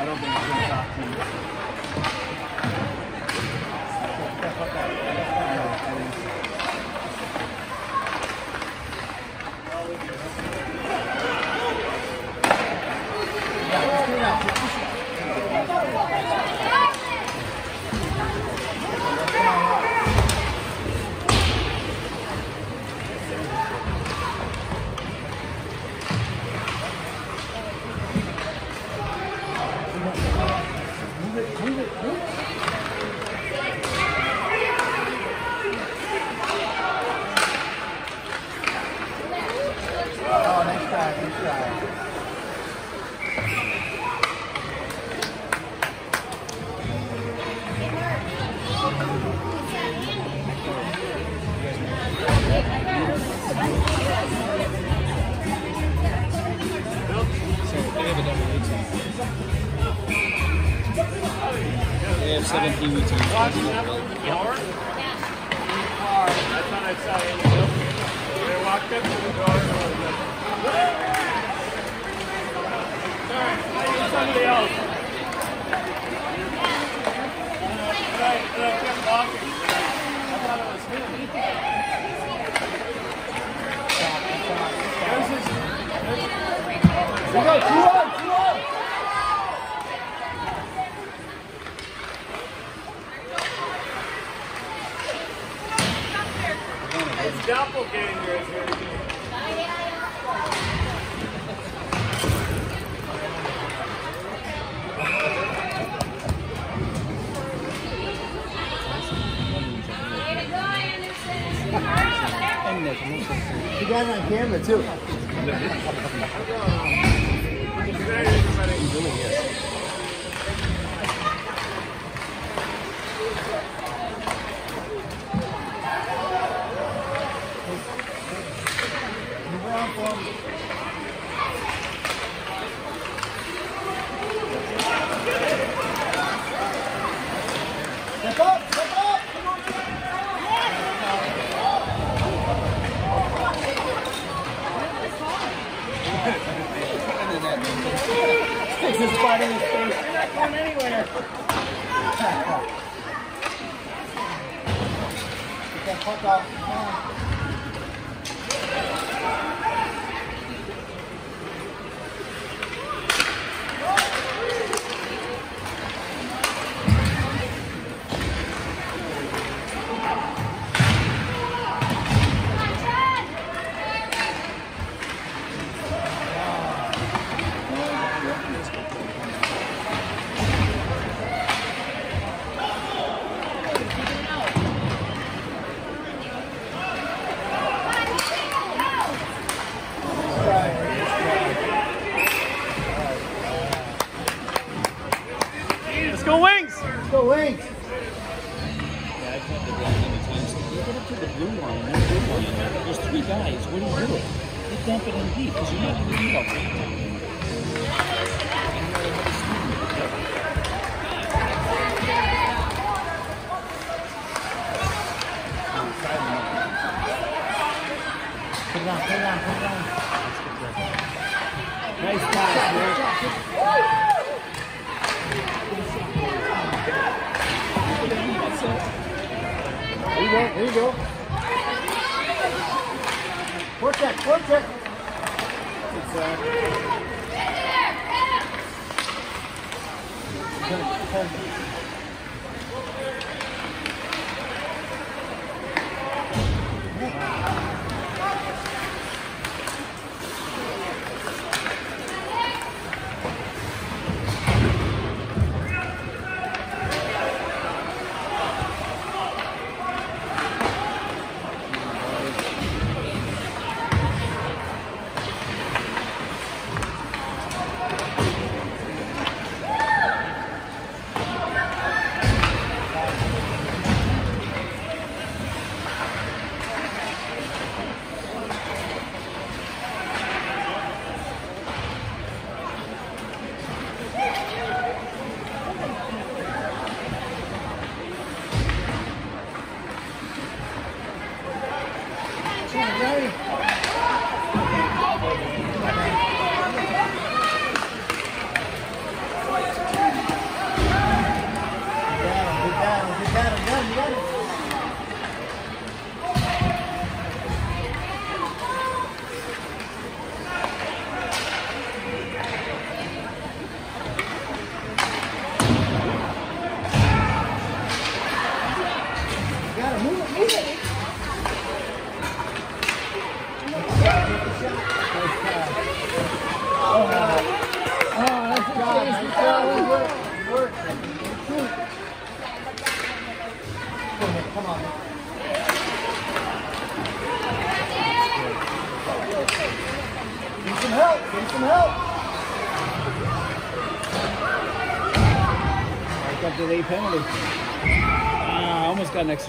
I don't think it's going to top Got on camera too. Good night, everybody. Move around for him. Step up, step up. Sticks his butt in his face. You're not going anywhere. Get that puck out. What do you do? You dump it in deep because you're not going to do that. Put on, you go. There you go. Forecheck. Four check. Turn, turn. Down,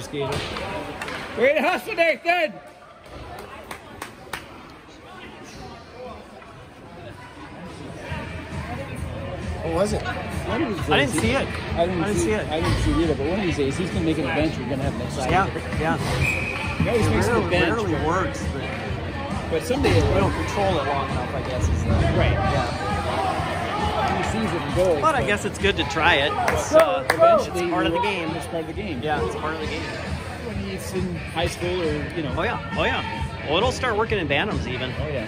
skater. Way to hustle, Nathan! What was it? One I didn't see it. I didn't, I didn't see it. I didn't see it either, but one of these days he's going to make an event. We're going to have an exciting. Yeah, yeah. He always It makes an rarely, event, rarely works, but but someday it we will. don't control it long enough, I guess. Is the, Right. Yeah. He sees it. But I guess it's good to try it. It's, uh, eventually it's part of the game. It's part of the game. Yeah, it's part of the game. When he's in high school or you know. Oh yeah, oh yeah. Well, it'll start working in Bantams even. Oh yeah.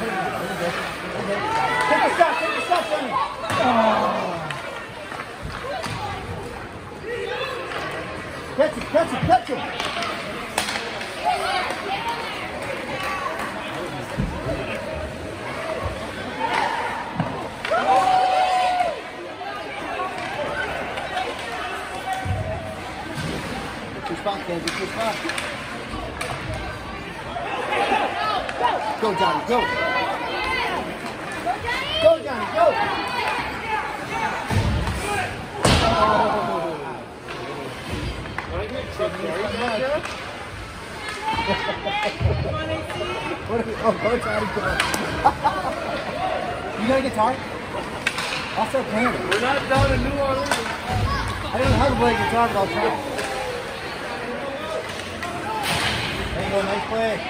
Catch him, catch him, catch him. Get your spot, Ken. Get your spot. Go, Johnny, go. Go, Johnny, go. Oh, go, Johnny, go. you got a guitar? I'll start playing it. We're not down in New Orleans. I don't know how to play guitar, but I'll try. There you go, nice play.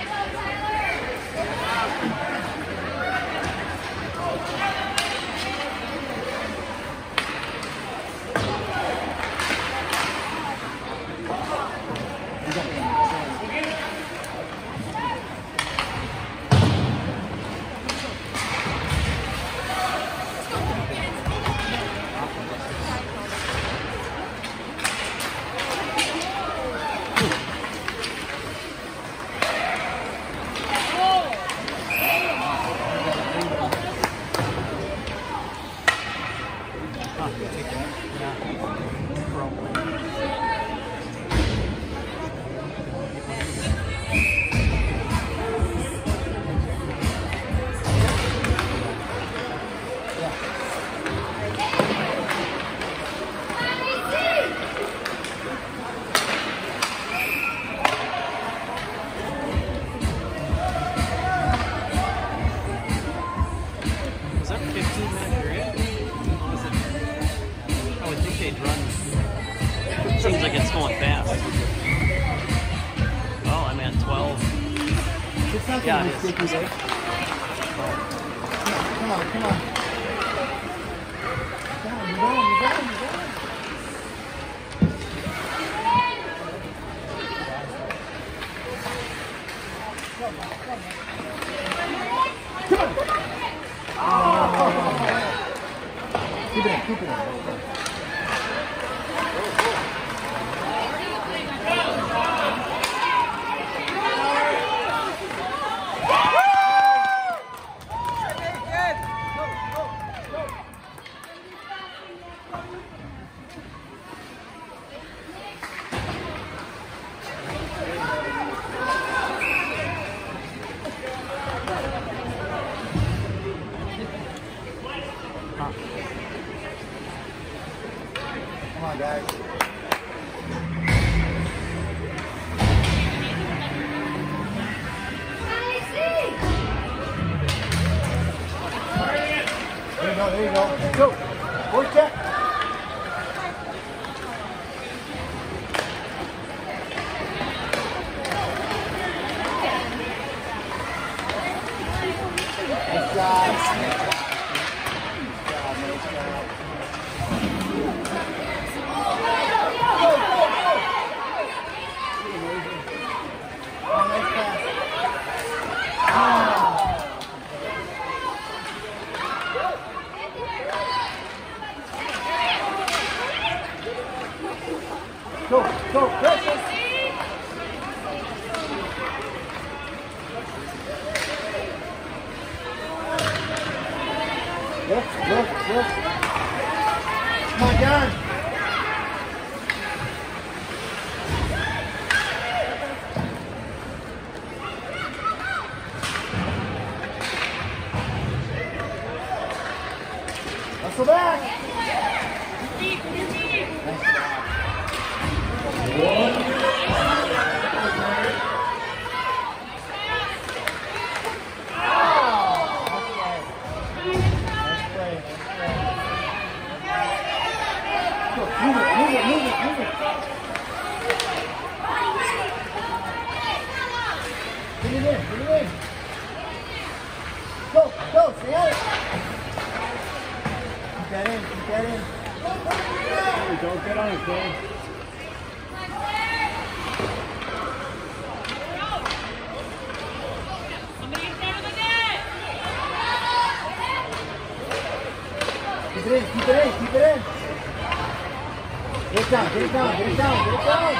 Get it down, get it down, get it down, get it down.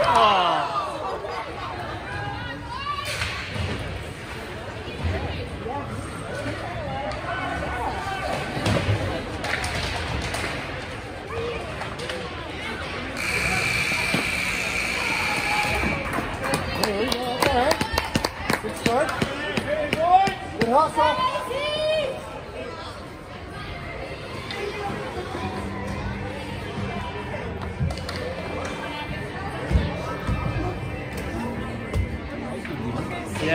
Oh. Good hustle.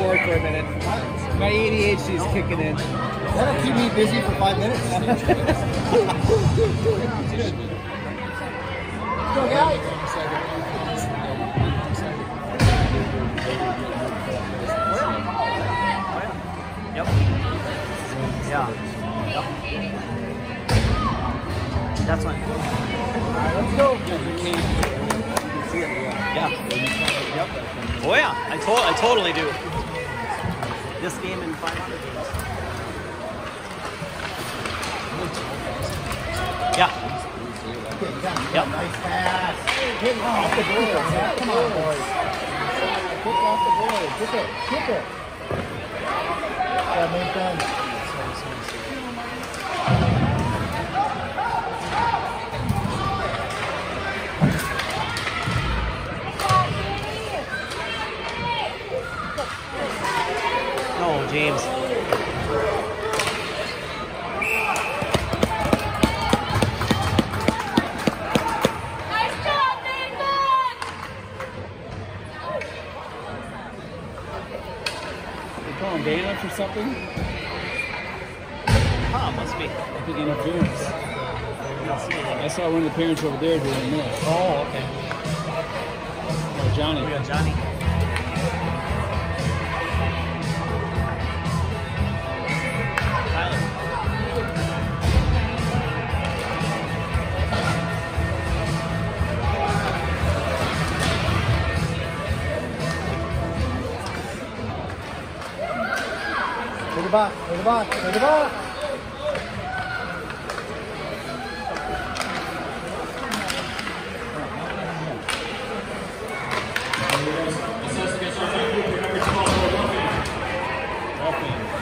Sorry, I was bored for a minute. My ADHD is kicking in. That'll keep me busy for five minutes. Go, guys. Yep. Yeah. Yep. That's fine. Let's go. Yeah. Yep. Oh yeah, I to- I totally do. This game in 500 games. Yeah. Yep. Nice pass. Off the board. Come on, boys. Kick off the board. Kick it. Kick it. Yeah. No, James. Nice job, Nathan! They call for something? Huh, must be. I think interference. I saw one of the parents over there doing this. Oh, okay. Oh, Johnny. Oh, we got Johnny.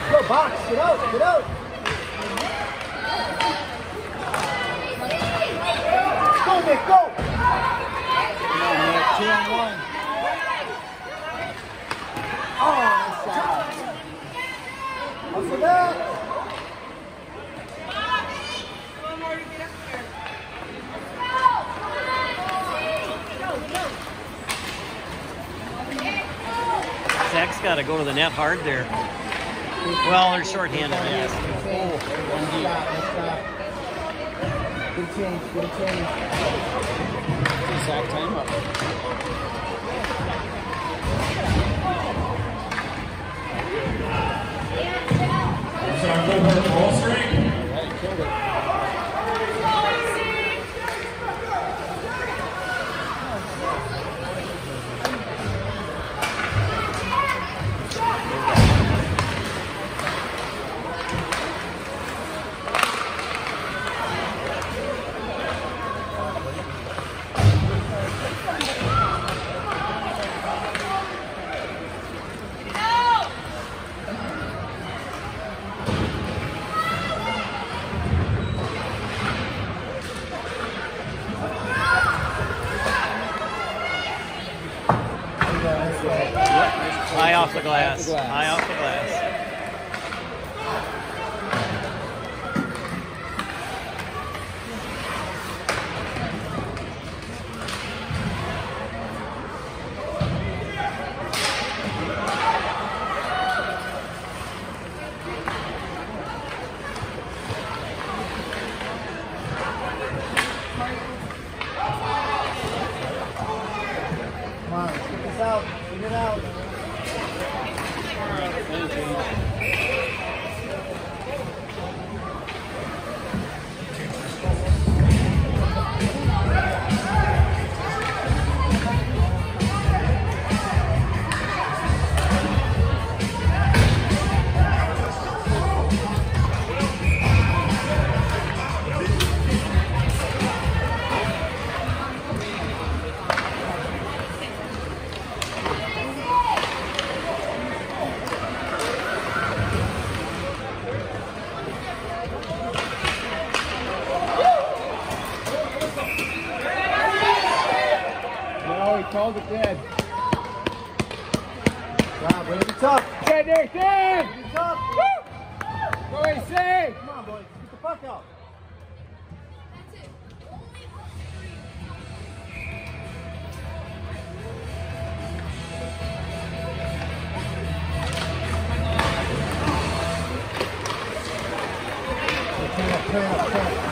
Go box. Get out. Get out. Go, Nick. Go. Come on, Nick. Two on one. Oh, nice shot. Hustle that. Zach's net hard there. Well, they're shorthanded, yes. Good change. Good change. Exact killed it. High off the glass. High off the glass. Turn up,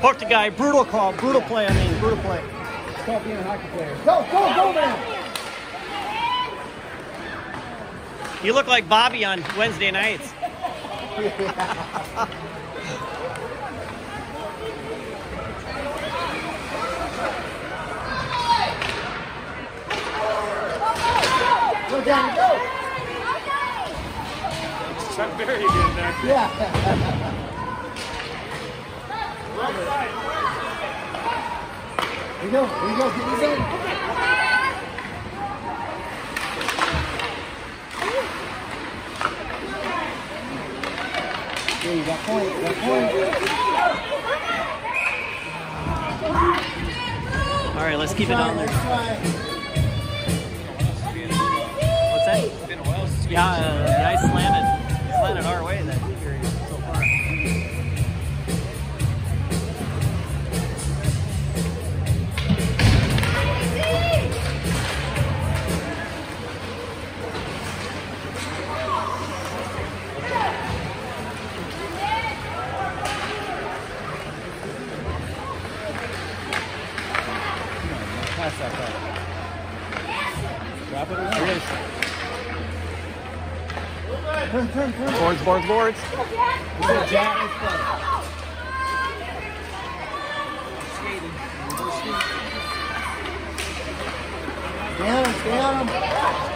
Hook the guy. Brutal call. Brutal play. I mean, brutal play. Stop being a hockey player. Go, go, go, man. You look like Bobby on Wednesday nights. Go, Johnny, go. Chuck Berry getting there. Yeah. Here you go, here you go, get these in. Yeah, you got point, got point. All right, let's keep it on there. What's that? Yeah, uh, the ice slanted, slanted our way Drop it away. Turn, boards. Good job. Let's play. Stay on him, stay on him.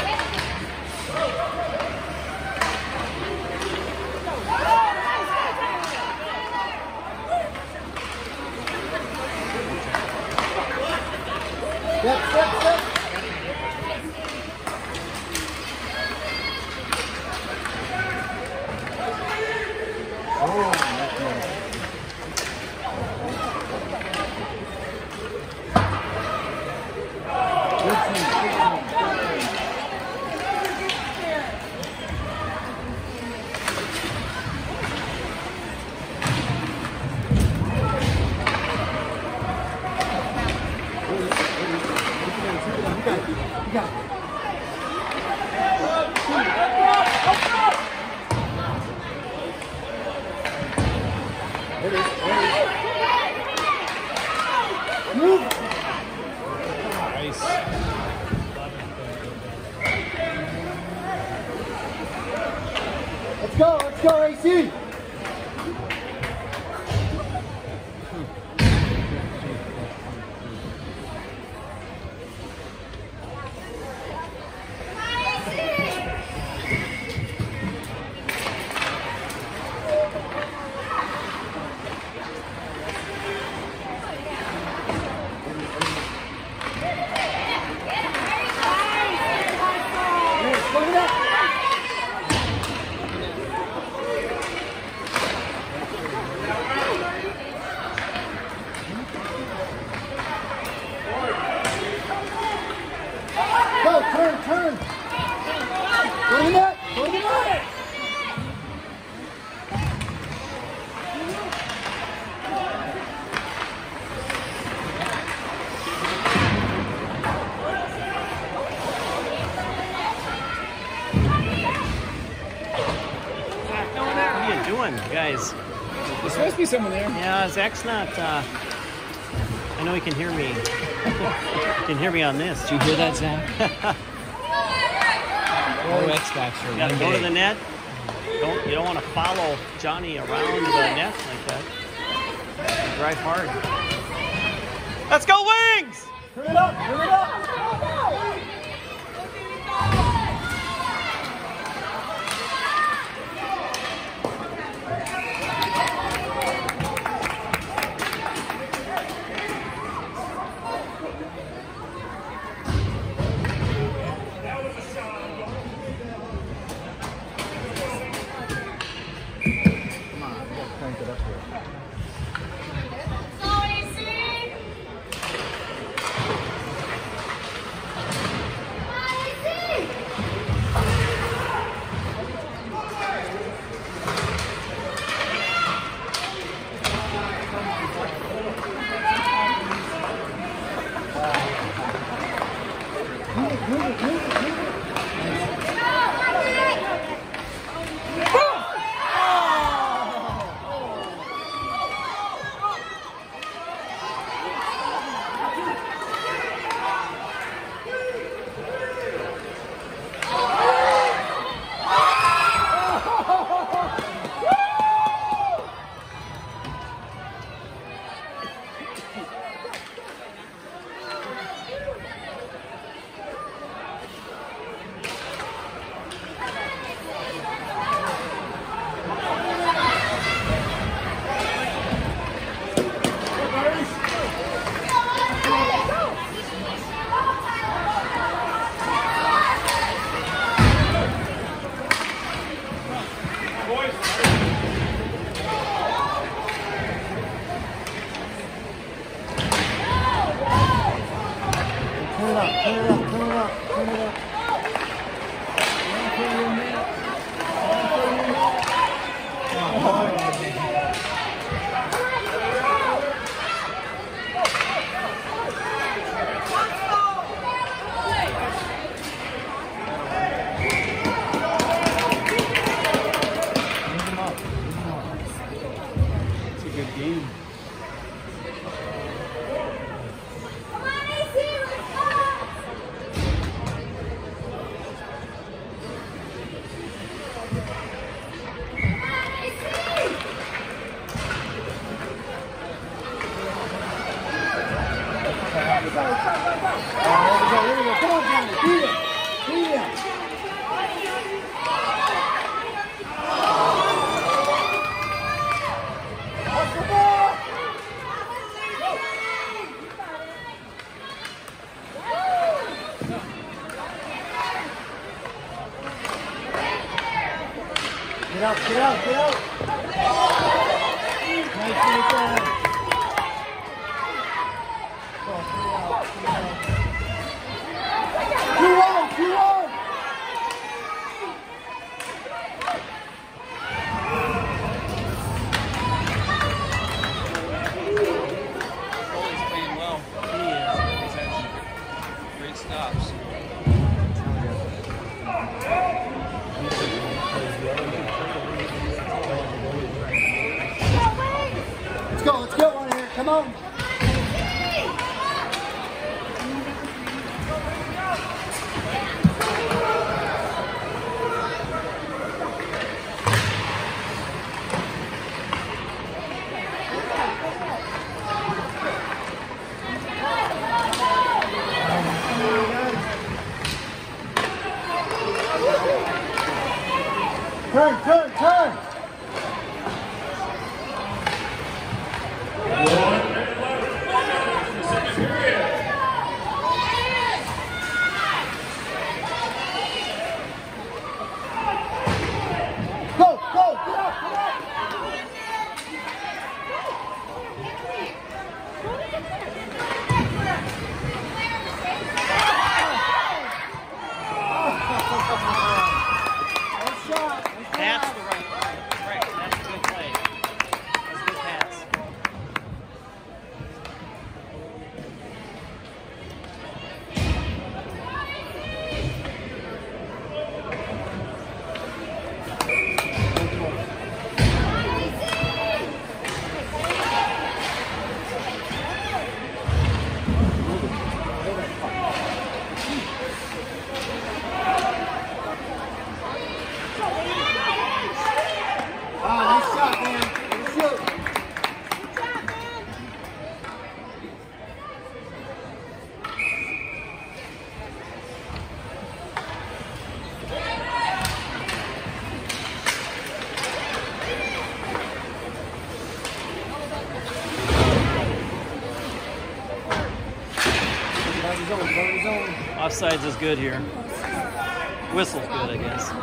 Someone there. Yeah, Zach's not. Uh, I know he can hear me. can hear me on this. Did you hear that, Zach? oh, X Factor. You gotta go to the net. Don't you don't want to follow Johnny around the net like that. Drive hard. Let's go wings! Turn it up, turn it up. Out, get out, get out. Nice right there. Come on. Turn, turn. Offsides is good here. Whistle's good, I guess.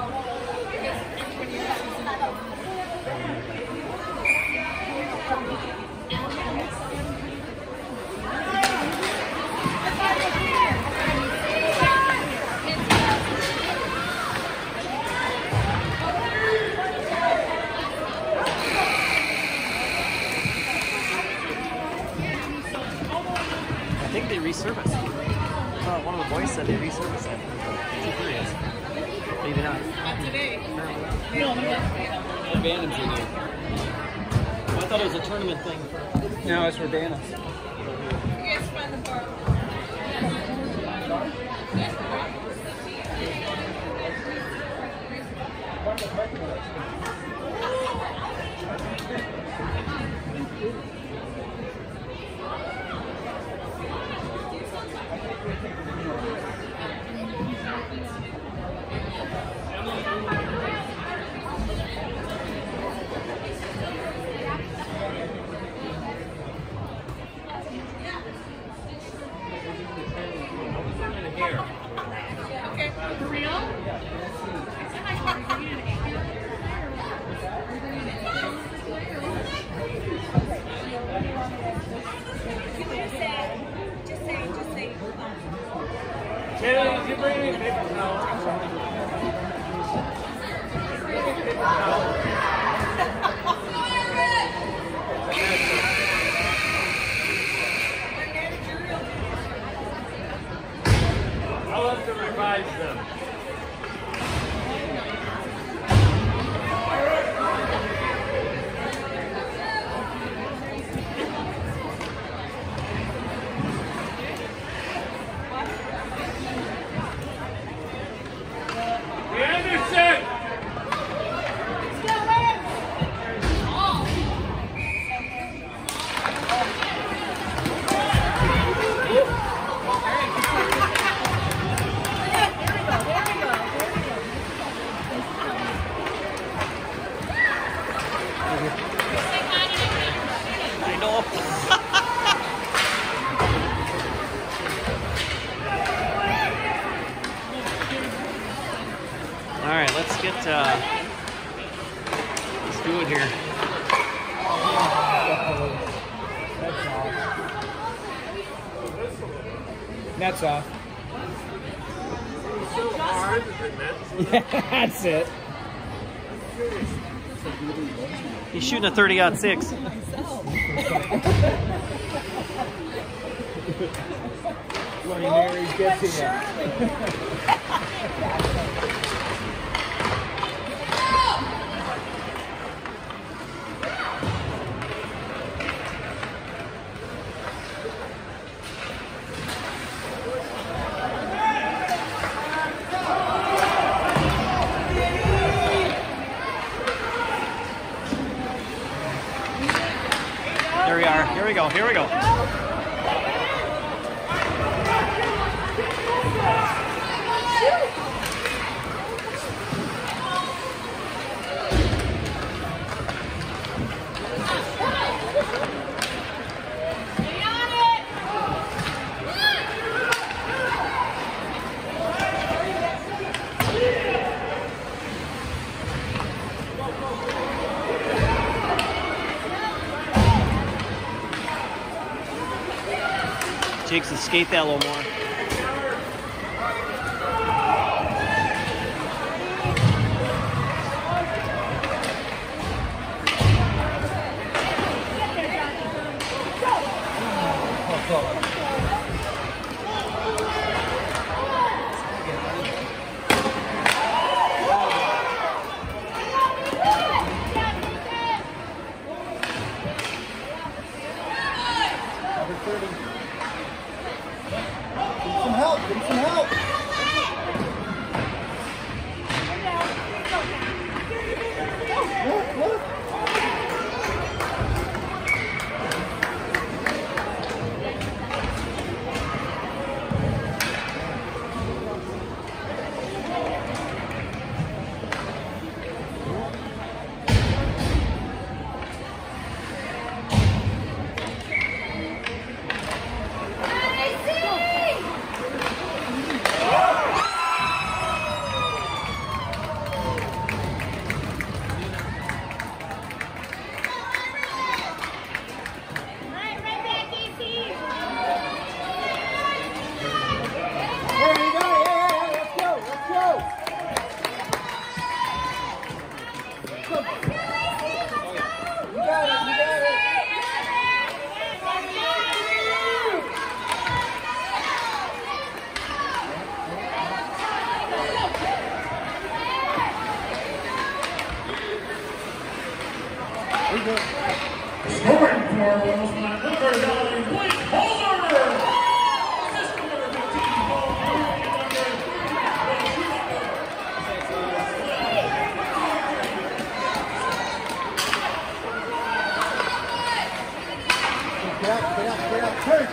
All right, let's get. Uh, let's do it here. That's off. So hard. That's it. He's shooting a 30 out six. Bloody Mary gets you. Here we go. Skate that a little more.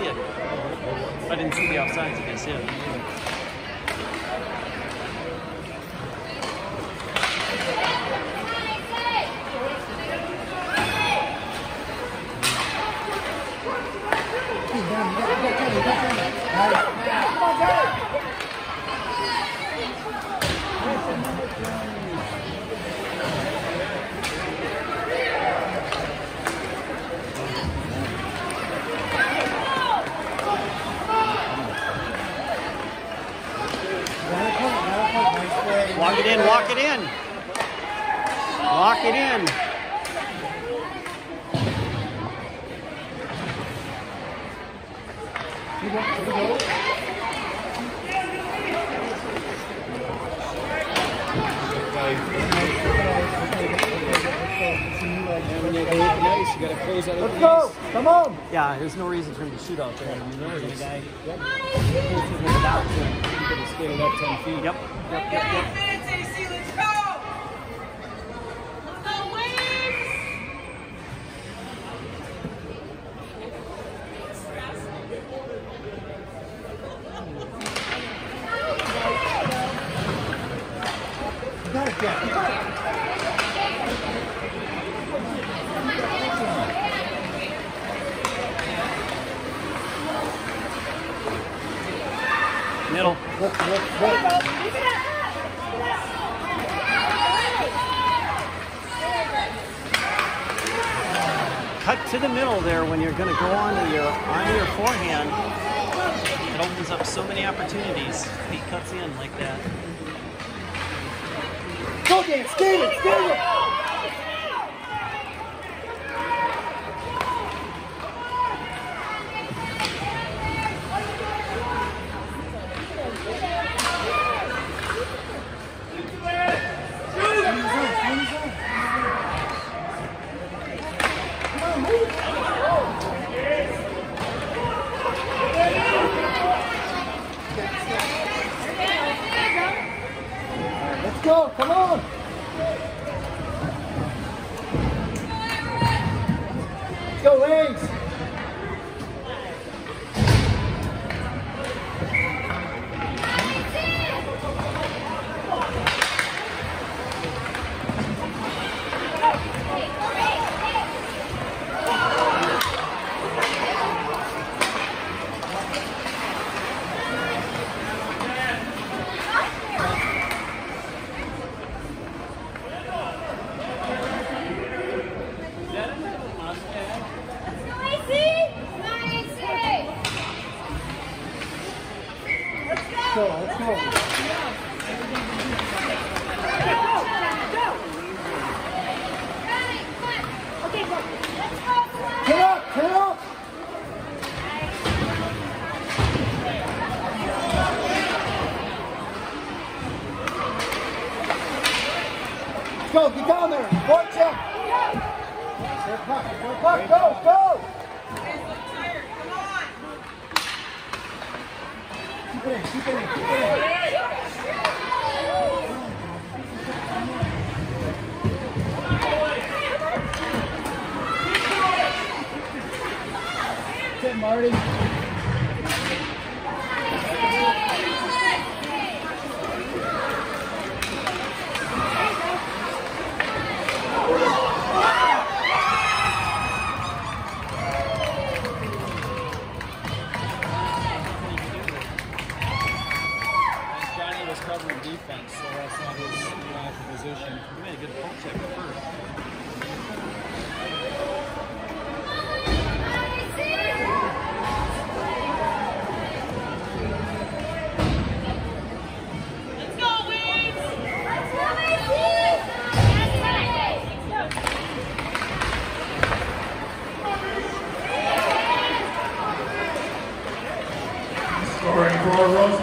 见。This is about to get it 10 feet. Yep. Yep, yep, yep. Laura Rosa.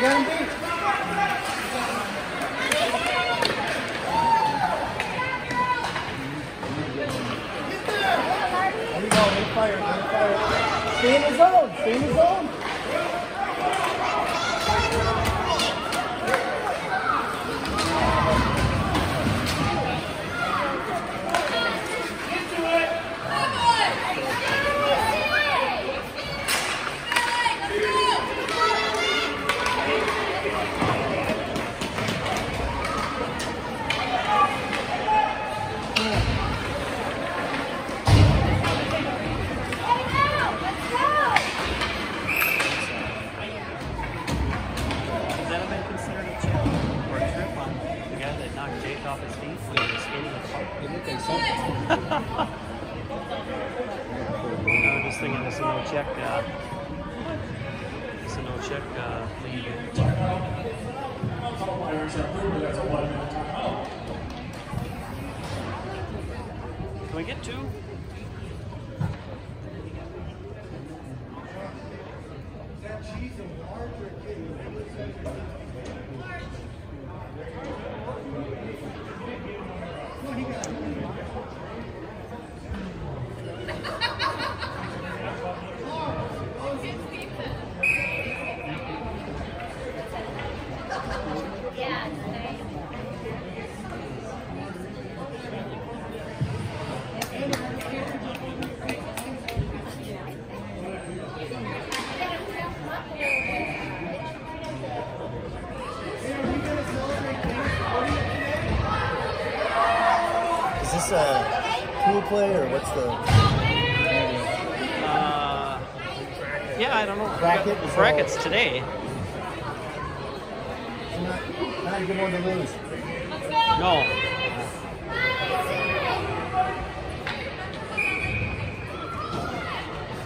Guarantee play, or what's the? Uh, yeah, I don't know. Bracket brackets all... today. Not, not a good one to lose. No.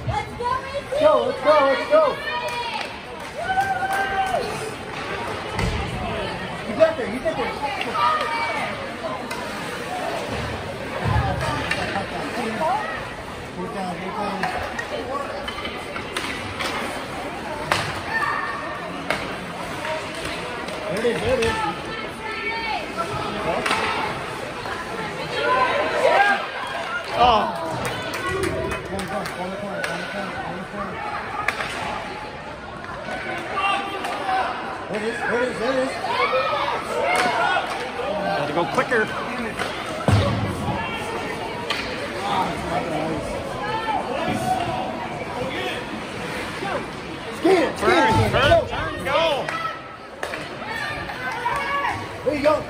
Let's go, let's go, let's go. Oh. What is, what is, what is? Got to go quicker.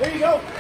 There you go.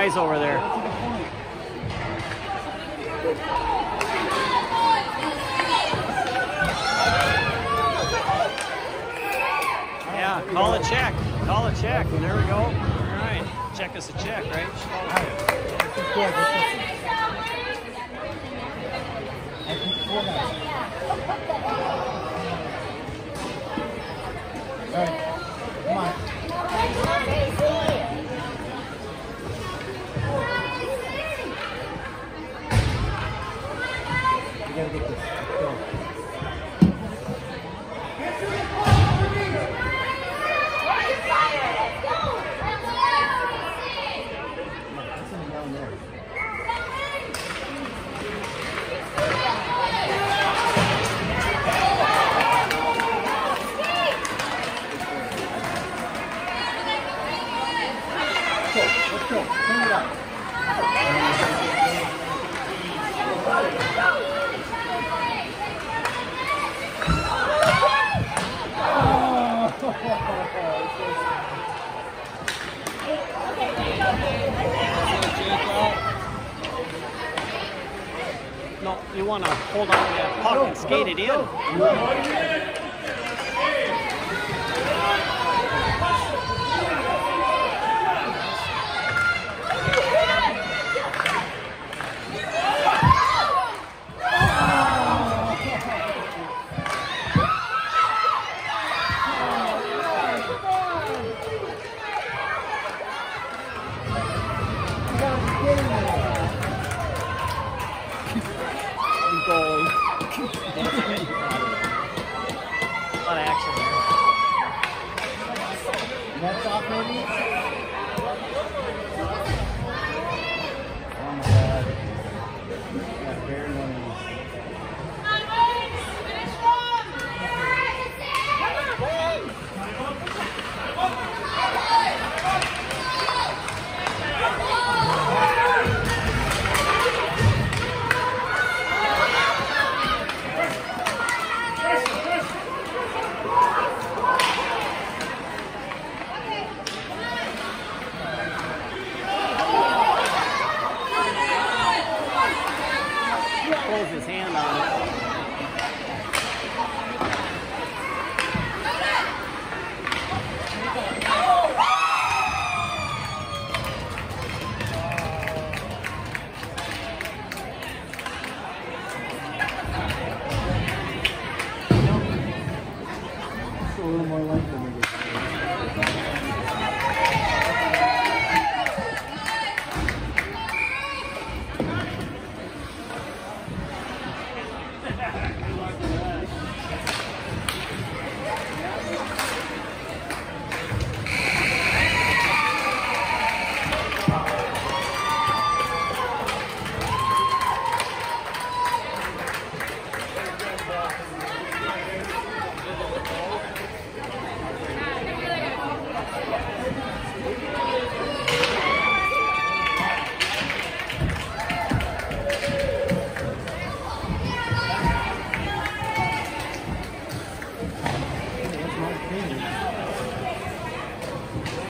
guys over there. Yeah, call a check. Call a check. There we go. All right. Check us a check, right? All right.